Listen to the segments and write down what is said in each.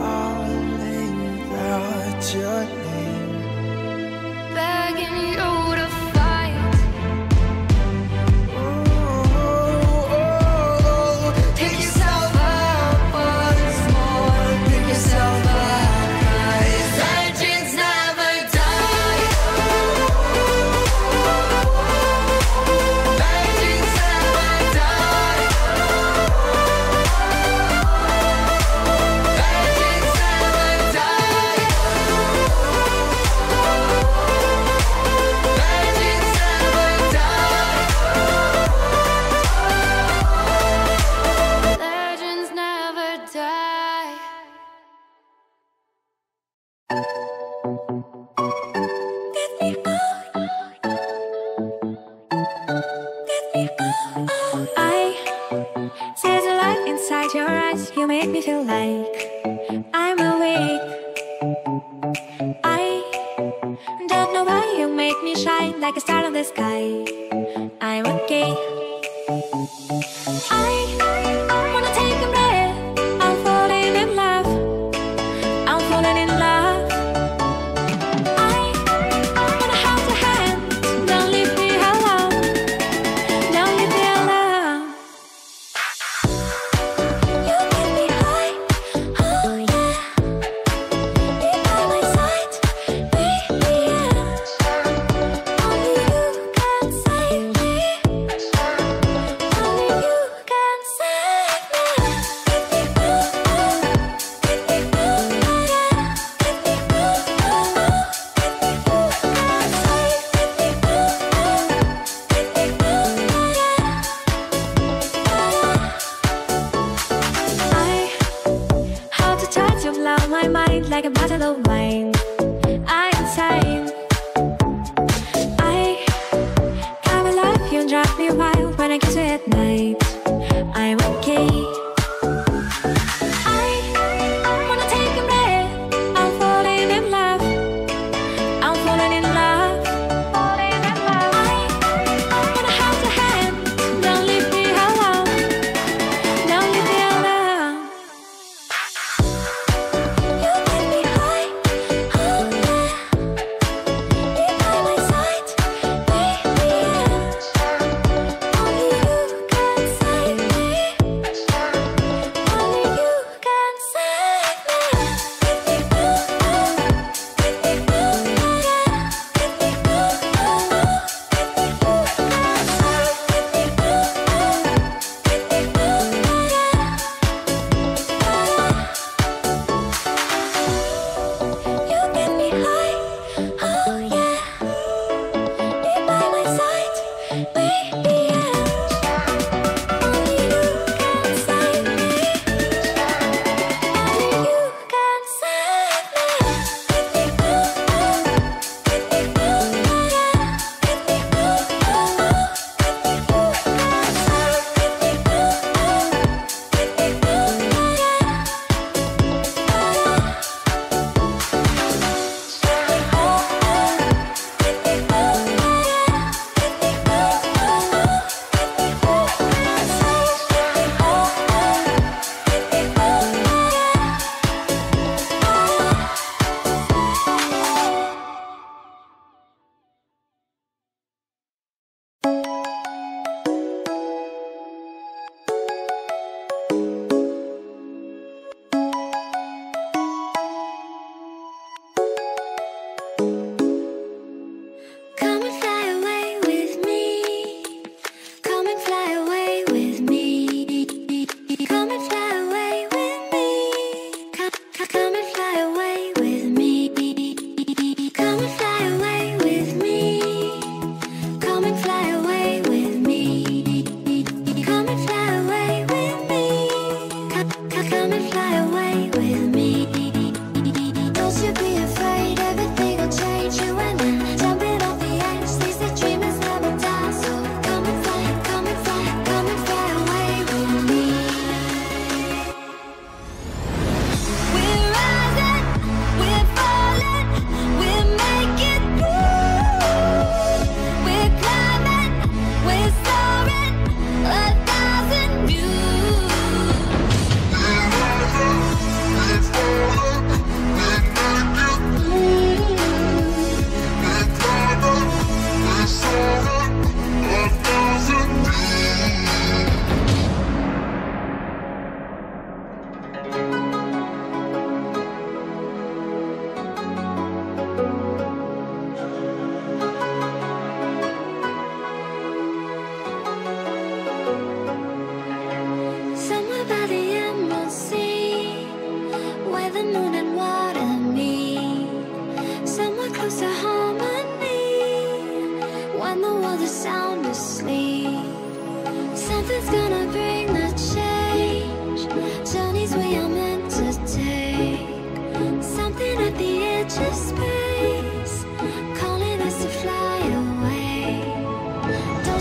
calling out your name. begging you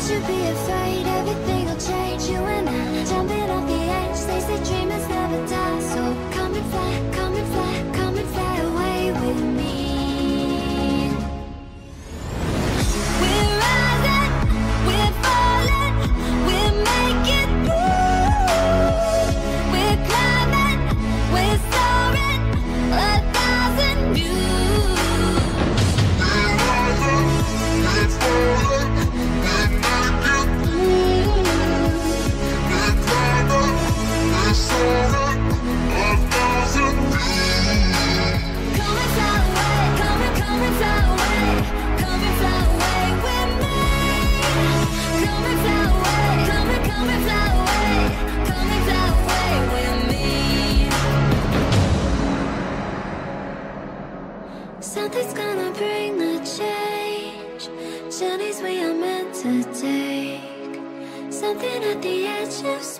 should be afraid. Everything will change. You and I jumping off the edge. They say dreamers never die So come and fly. Just.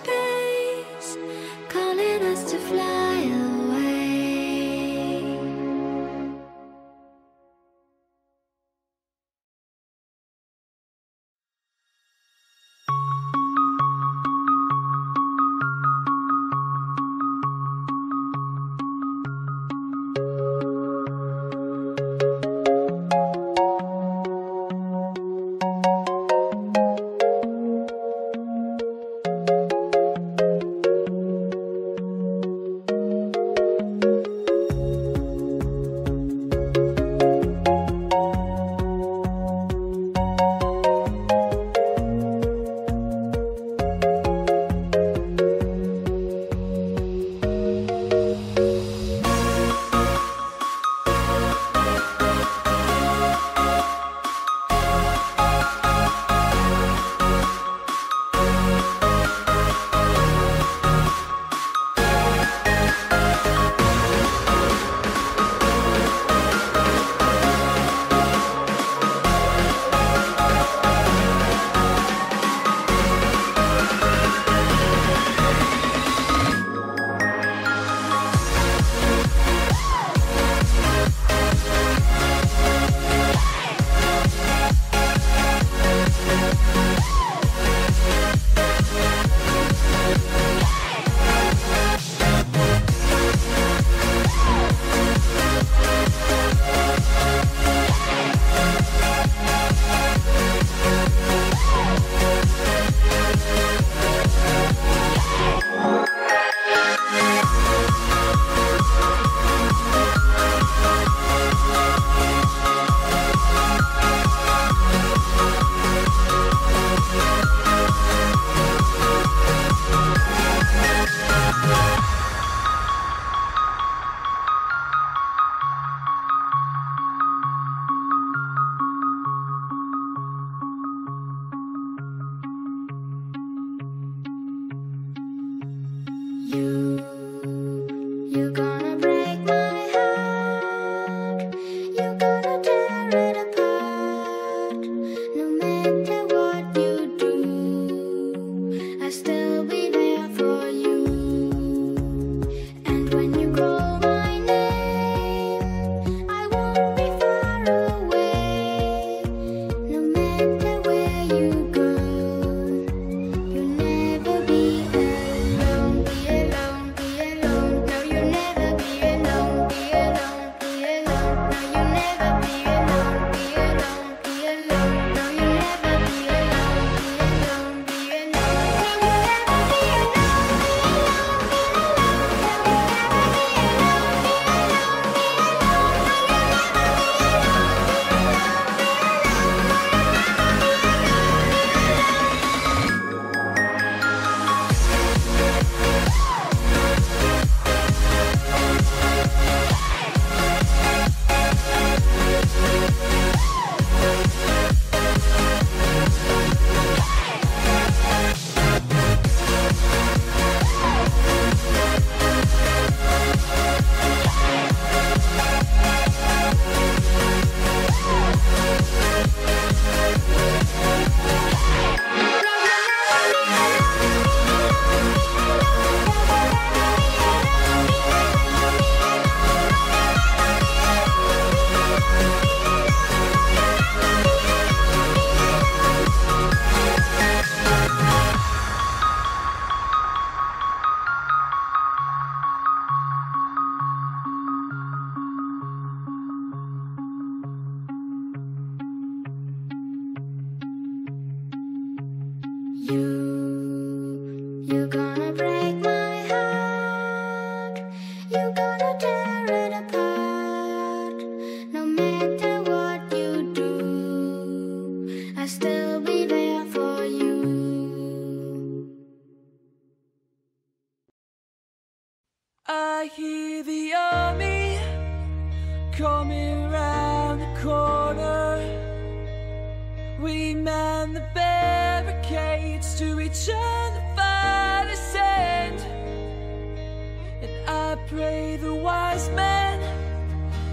way the wise man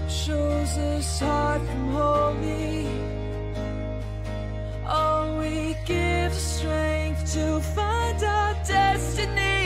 shows us hard from holy. Oh, we give strength to find our destiny.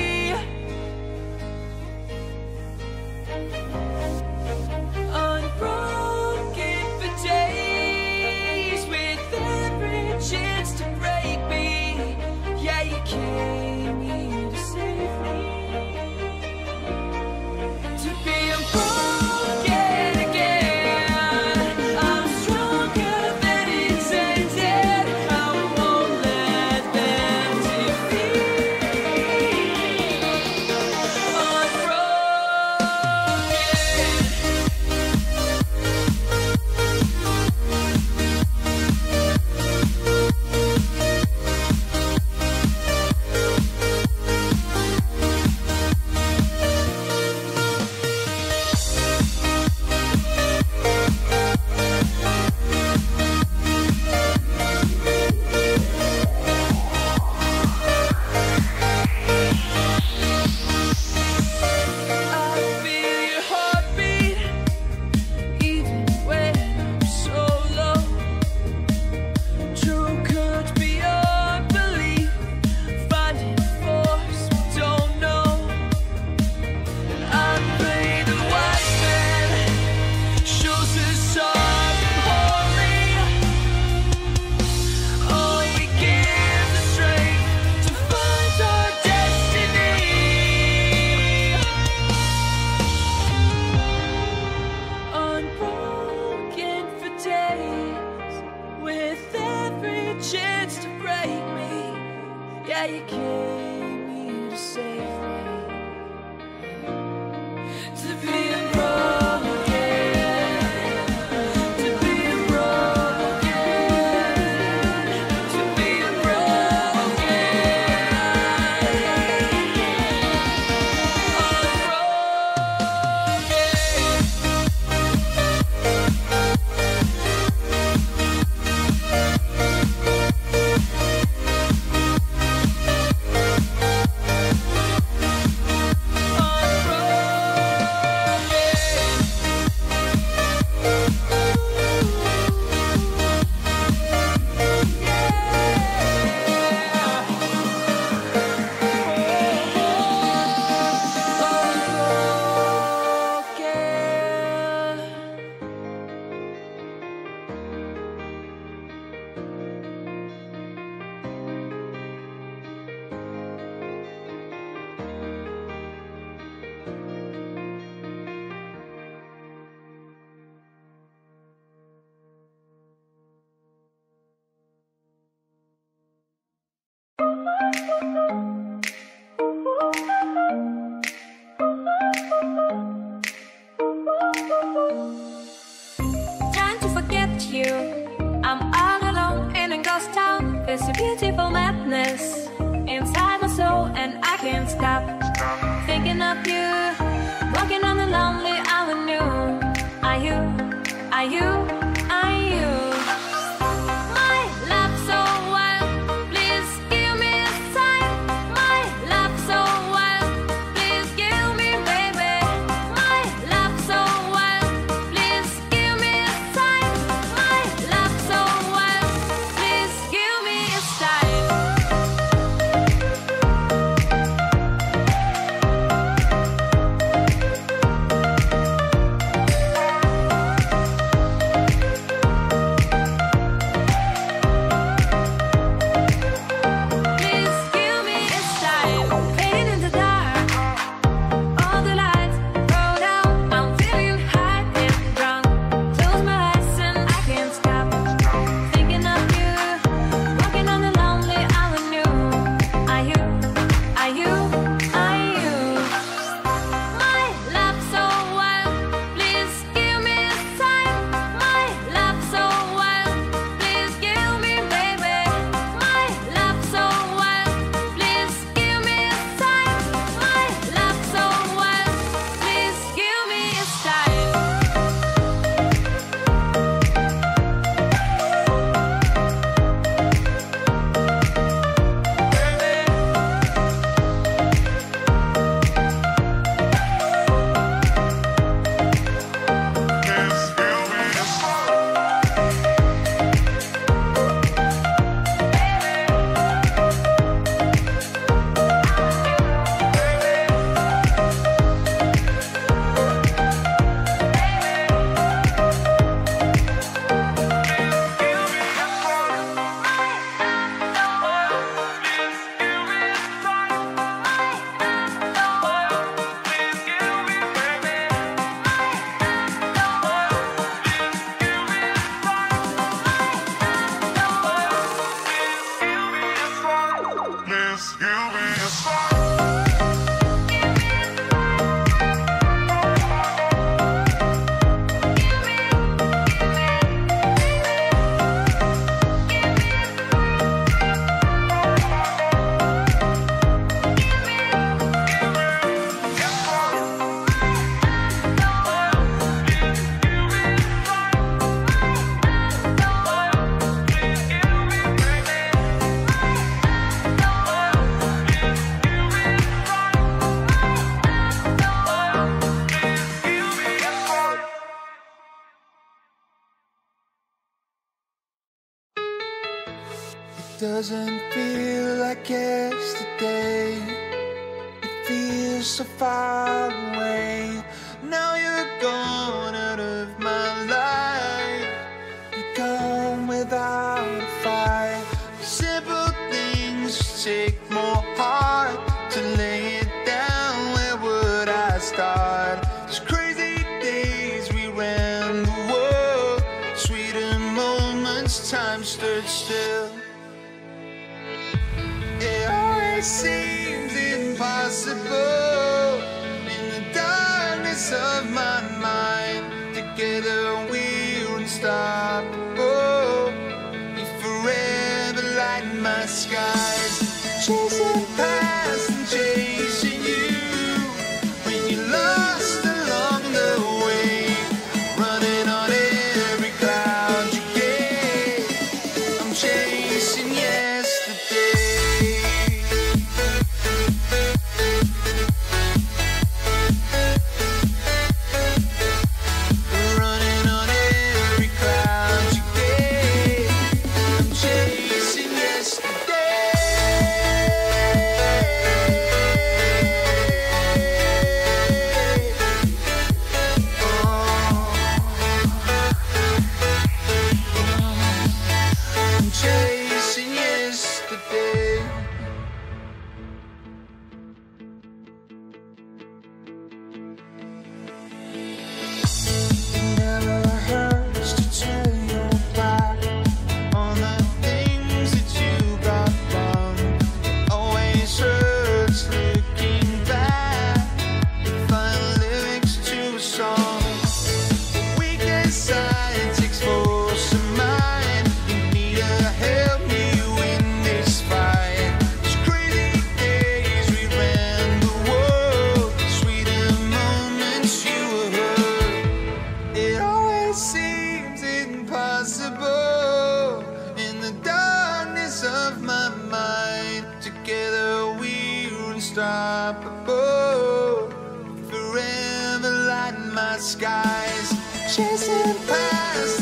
Past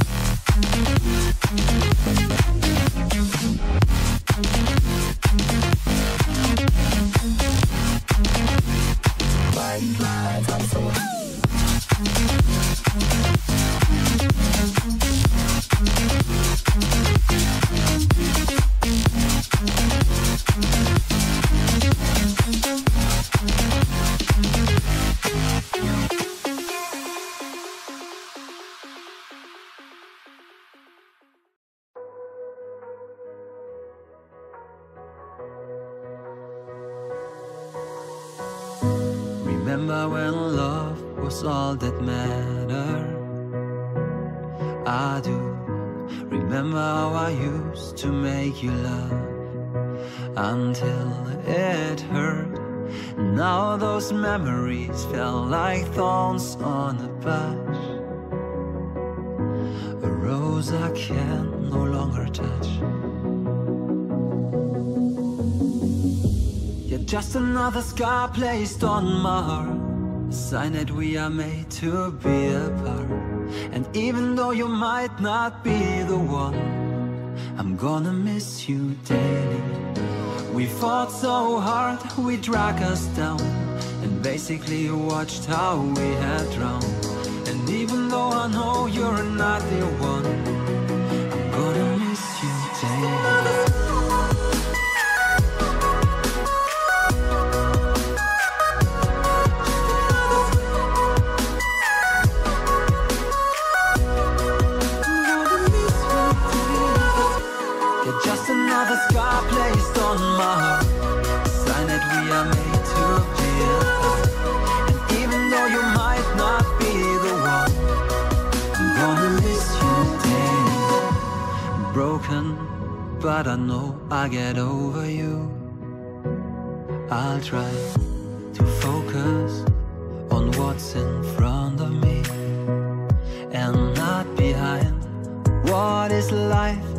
you laugh until it hurt. Now those memories felt like thorns on a patch. A rose I can no longer touch. Yet just another scar placed on my heart. A sign that we are made to be apart. And even though you might not be the one, I'm gonna miss you daily. We fought so hard, we dragged us down. And basically watched how we had drowned. And even though I know you're not the one, on my. Sign that we are made to be. And even though you might not be the one, I'm gonna miss you. I'm broken, but I know I get over you. I'll try to focus on what's in front of me and not behind. What is life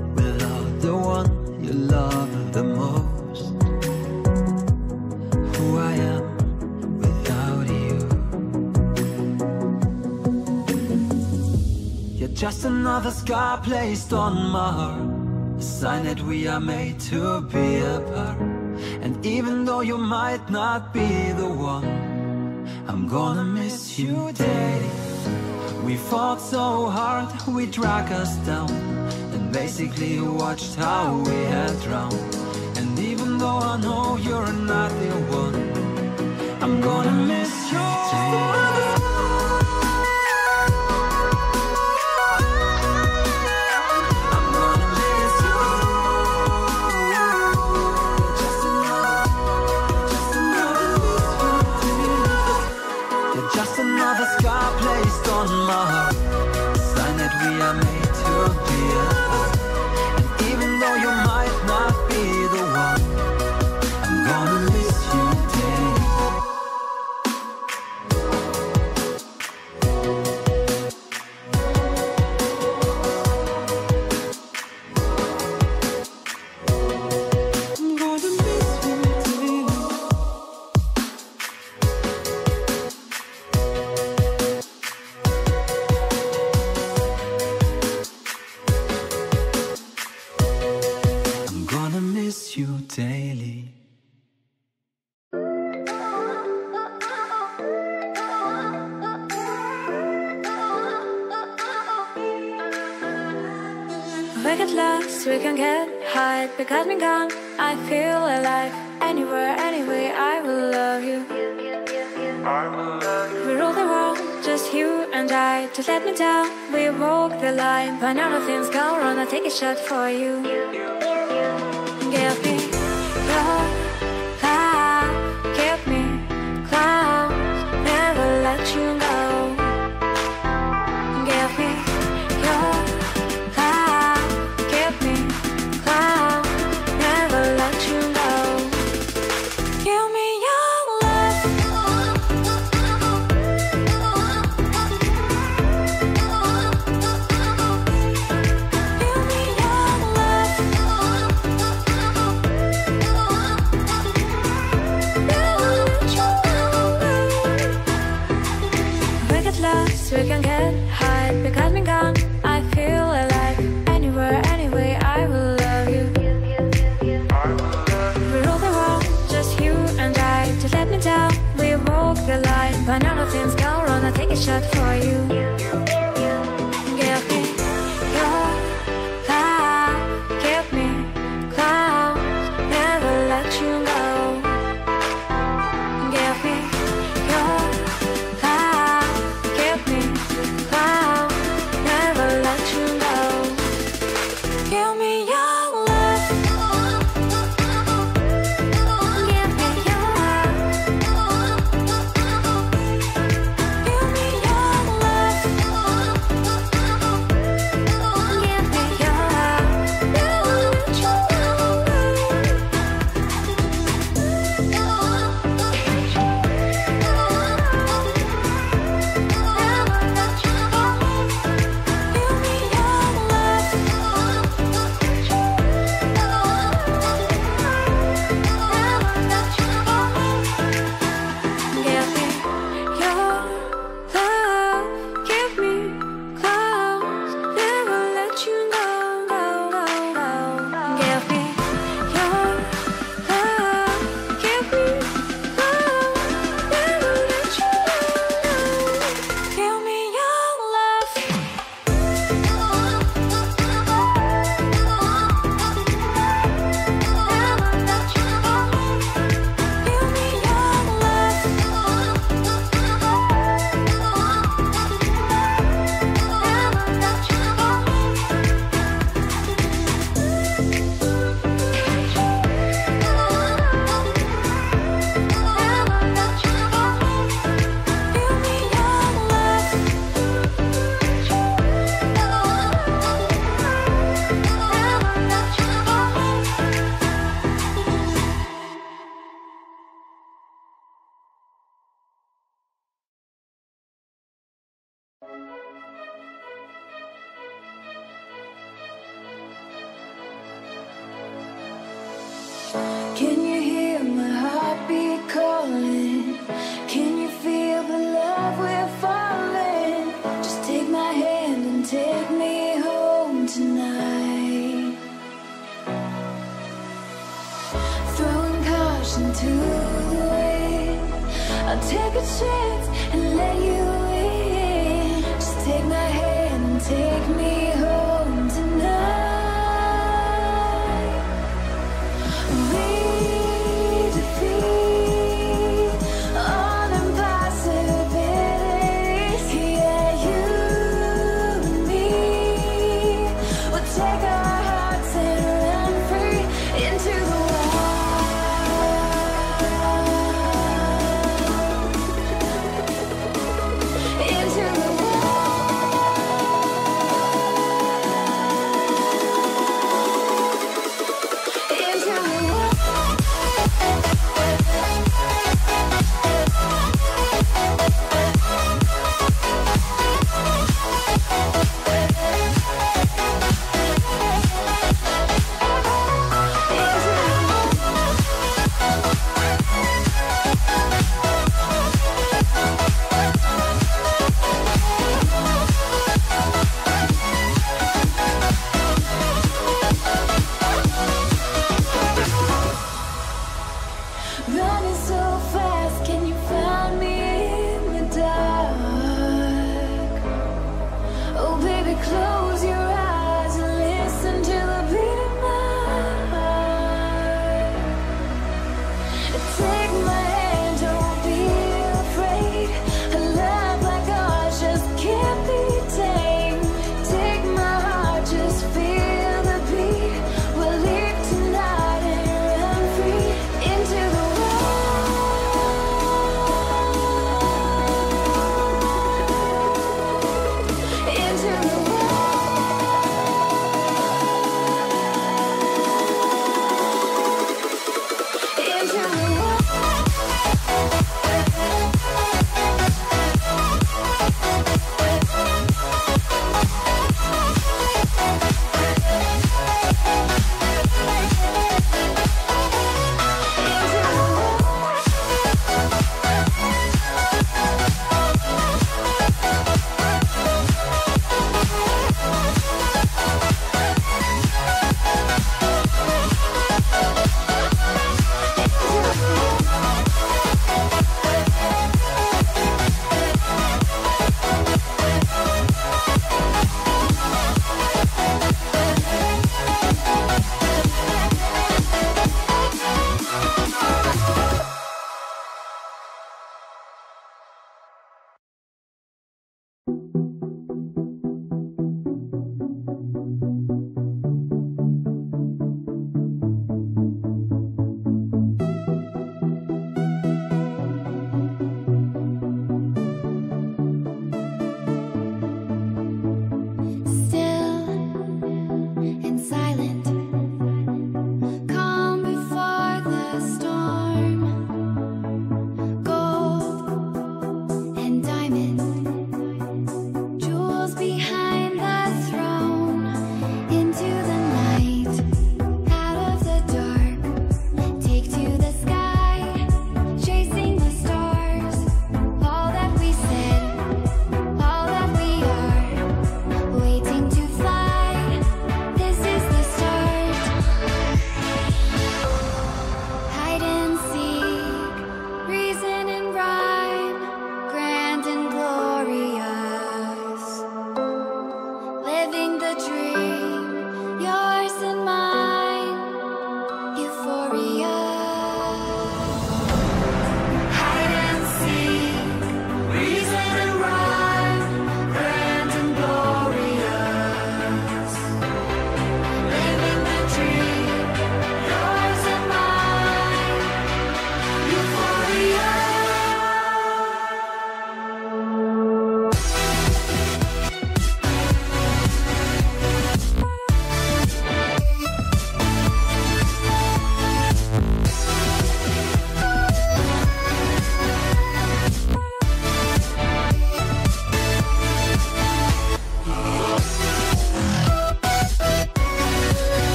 just another scar placed on my heart. A sign that we are made to be apart. And even though you might not be the one, I'm gonna miss you daily. We fought so hard, we dragged us down And basically watched how we had drowned And even though I know you're not the one I'm gonna miss you. Feel alive. Anywhere, anyway, I will love you. We rule the world, just you and I. Just let me down, we walk the line. But now nothing's gone wrong, I take a shot for you. Give me